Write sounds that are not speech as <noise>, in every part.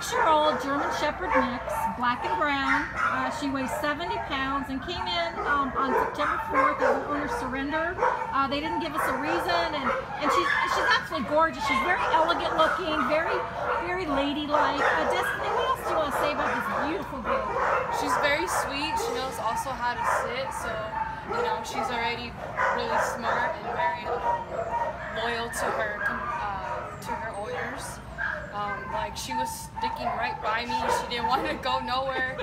six-year-old German Shepherd mix, black and brown. Uh, she weighs 70 pounds and came in um, on September 4th as an owner surrender. Uh, they didn't give us a reason, and, and she's, she's absolutely gorgeous. She's very elegant looking, very, very ladylike. Uh, Destiny, what else do you want to say about this beautiful girl? She's very sweet. She knows also how to sit, so you know she's already really smart and very loyal to her uh, to her owners. Um, like she was sticking right by me. She didn't want to <laughs> go nowhere.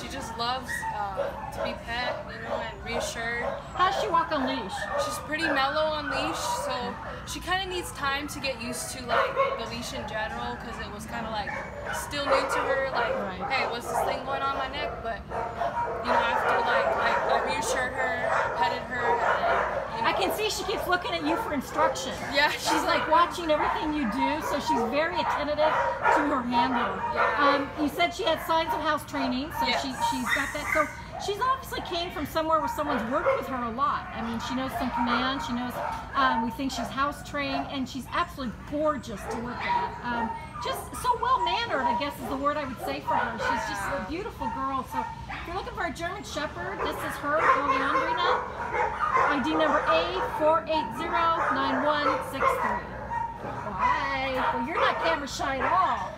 She just loves uh, to be pet, you know, and reassured. How does she walk on leash? She's pretty mellow on leash, so she kind of needs time to get used to like the leash in general, because it was kind of like still new to her. Like, Right. hey, what's this she keeps looking at you for instruction. Yeah, she's like watching everything you do, so she's very attentive to her handler. Um, you said she had signs of house training, so Yes. she she's got that. So she's obviously came from somewhere where someone's worked with her a lot. I mean, she knows some command. She knows. Um, we think she's house trained, and she's absolutely gorgeous to look at. Um, just so well mannered, I guess is the word I would say for her. She's just a beautiful girl. So if you're looking for a German Shepherd, this is her, Golondrina. ID number A4809163. Bye. Well, you're not camera shy at all.